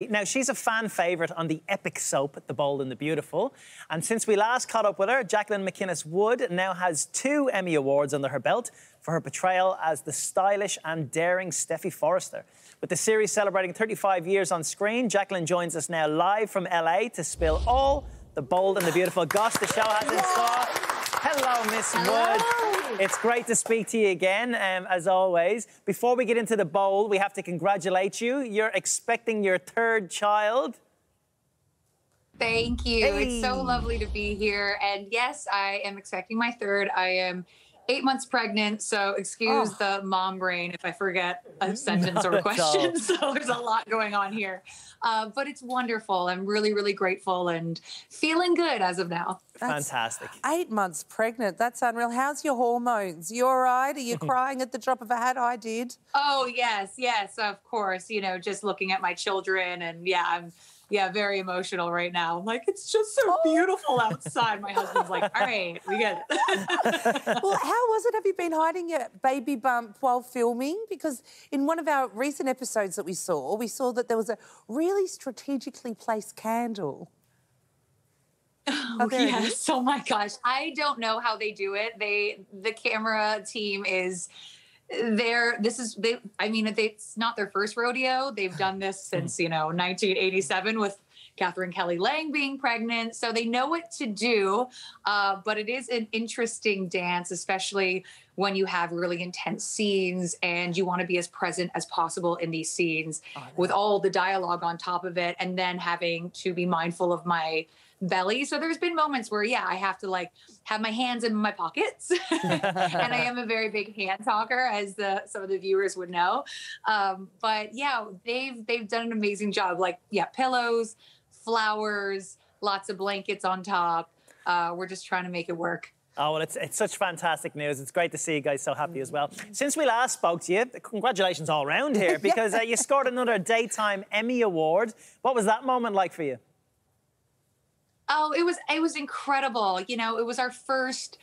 Now, she's a fan favourite on the epic soap, The Bold and the Beautiful. And since we last caught up with her, Jacqueline MacInnes Wood now has two Emmy Awards under her belt for her portrayal as the stylish and daring Steffy Forrester. With the series celebrating 35 years on screen, Jacqueline joins us now live from LA to spill all the bold and the beautiful gosh the show has in store. Hello, Miss Wood. It's great to speak to you again, um, as always. Before we get into the bowl, we have to congratulate you. You're expecting your third child. Thank you. Hey. It's so lovely to be here. And yes, I am expecting my third. I am eight months pregnant, so excuse oh. the mom brain if I forget a sentence or a question. So there's a lot going on here. Uh, but it's wonderful. I'm really, really grateful and feeling good as of now. That's Fantastic. Eight months pregnant. That's unreal. How's your hormones? You all right? Are you crying at the drop of a hat? I did. Oh, yes, yes, of course. You know, just looking at my children and yeah, I'm yeah, very emotional right now. I'm like, it's just so oh. beautiful outside. My husband's like, all right, we get it. well, how was it? Have you been hiding your baby bump while filming? Because in one of our recent episodes that we saw, we saw that there was a really strategically placed candle. Oh, yes. Oh my gosh. I don't know how they do it. They the camera team is they're this is they i mean it's not their first rodeo they've done this hmm. since you know 1987 with Katherine Kelly Lang being pregnant. So they know what to do. Uh, but it is an interesting dance, especially when you have really intense scenes and you want to be as present as possible in these scenes oh, with all the dialogue on top of it. And then having to be mindful of my belly. So there's been moments where, yeah, I have to like have my hands in my pockets, and I am a very big hand talker, as the some of the viewers would know. Um, but yeah, they've they've done an amazing job. Like, yeah, pillows, flowers, lots of blankets on top. Uh, we're just trying to make it work. Oh, well, it's, it's such fantastic news. It's great to see you guys so happy as well. Since we last spoke to you, congratulations all around here because uh, you scored another Daytime Emmy Award. What was that moment like for you? Oh, it was it was incredible. You know, it was our first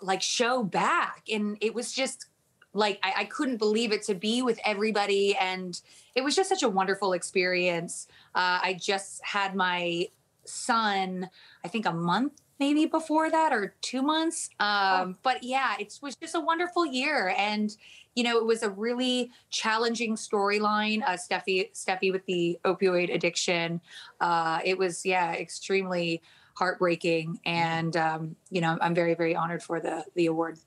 like show back, and it was just like I, I couldn't believe it to be with everybody, and it was just such a wonderful experience. Uh, I just had my son, I think a month maybe before that or two months. Um, oh. But yeah, it was just a wonderful year. And, you know, it was a really challenging storyline. Uh, Steffi, Steffy with the opioid addiction. Uh, it was, yeah, extremely heartbreaking. And, um, you know, I'm very, very honored for the, the award.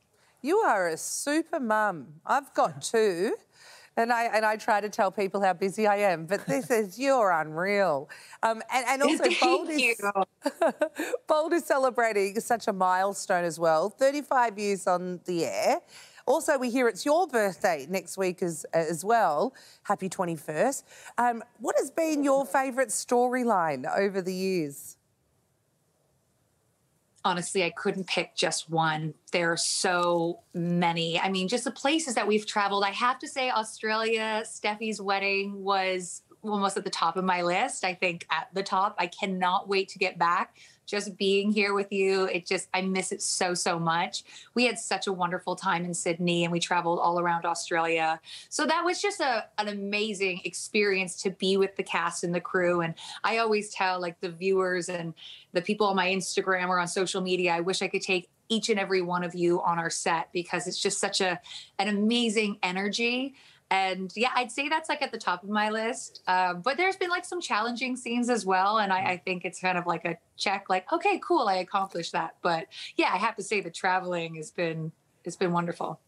You are a super mum. I've got two. And I and I try to tell people how busy I am, but this is you're unreal. Um, and, and also Bold is, Bold is celebrating such a milestone as well. 35 years on the air. Also, we hear it's your birthday next week as, as well. Happy 21st. Um, what has been your favourite storyline over the years? Honestly, I couldn't pick just one. There are so many. I mean, just the places that we've traveled. I have to say, Australia, Steffy's wedding was almost at the top of my list. I think at the top. I cannot wait to get back just being here with you. It just, I miss it so, so much. We had such a wonderful time in Sydney and we traveled all around Australia. So that was just a, an amazing experience to be with the cast and the crew. And I always tell like the viewers and the people on my Instagram or on social media, I wish I could take each and every one of you on our set because it's just such a an amazing energy and yeah i'd say that's like at the top of my list. Uh, but there's been like some challenging scenes as well and I, I, think it's kind of like a check like okay cool i accomplished that. But yeah i have to say the traveling has been it's been wonderful.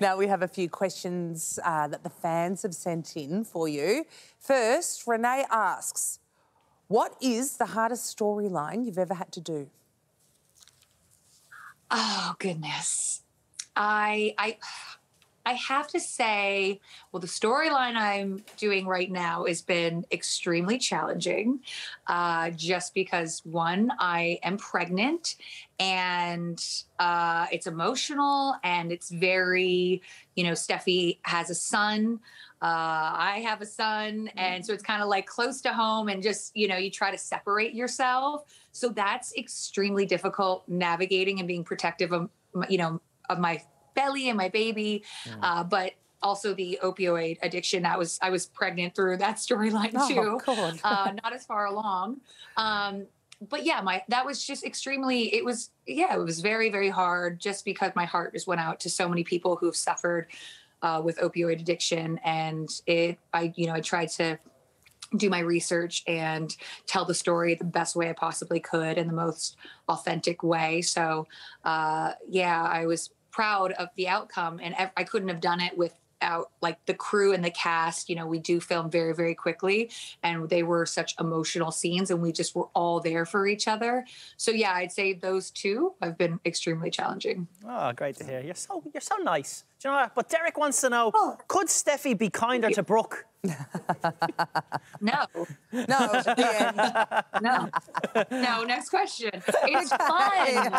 Now we have a few questions uh, that the fans have sent in for you. First renee asks what is the hardest storyline you've ever had to do? Oh goodness. I i I have to say, well, the storyline I'm doing right now has been extremely challenging, uh, just because one, I am pregnant, and uh, it's emotional, and it's very, you know, Steffy has a son. Uh, I have a son, and so it's kind of like close to home, and just you know, you try to separate yourself. So that's extremely difficult navigating and being protective of, you know, of my belly and my baby. Mm. Uh, but also the opioid addiction. That was I was pregnant through that storyline Oh, too. Uh, not as far along. Um, but yeah, my that was just extremely. It was yeah, it was very very hard. Just because my heart just went out to so many people who've suffered uh, with opioid addiction, and it I you know I tried to do my research and tell the story the best way I possibly could in the most authentic way. So, uh, yeah, I was proud of the outcome, and I couldn't have done it without like the crew and the cast. You know, we do film very, very quickly, and they were such emotional scenes, and we just were all there for each other. So, yeah, I'd say those two have been extremely challenging. Oh, great to hear. You're so you're so nice. Do you know what? But Derek wants to know: Oh. Could Steffy be kinder to Brooke? No, No, no, no. Next question. It's fun.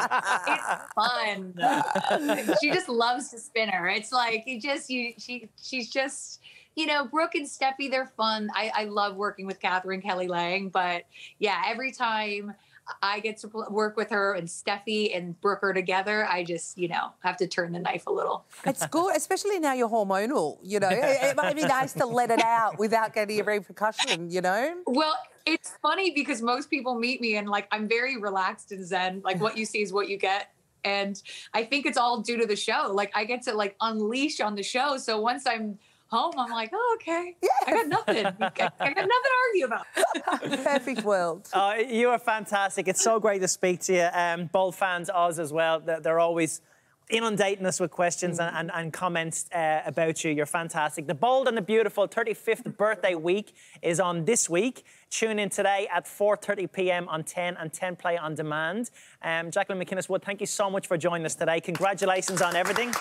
it's fun. she just loves to spin her. It's like you just you she she's just you know Brooke and Steffy. They're fun. I I love working with Katherine Kelly Lang, but yeah, every time. I get to work with her and Steffy and Brooke are together. I just, you know, have to turn the knife a little. It's good, especially now you're hormonal. You know, it, it might be nice to let it out without getting a repercussion. You know. Well, it's funny because most people meet me and like I'm very relaxed and zen. Like what you see is what you get. And I think it's all due to the show. Like I get to like unleash on the show. So once I'm home, I'm like, oh, okay. I got nothing. I got nothing to argue about. Perfect world. Uh, you are fantastic. It's so great to speak to you. Um, Bold fans, Oz as well. They're, they're always inundating us with questions and, and, and comments uh, about you. You're fantastic. The Bold and the Beautiful 35th birthday week is on this week. Tune in today at 4:30 p.m. on 10 and 10 Play on demand. Um, Jacqueline MacInnes Wood, thank you so much for joining us today. Congratulations on everything.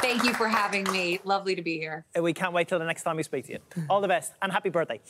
Thank you for having me. Lovely to be here. We can't wait till the next time we speak to you. All the best and happy birthday.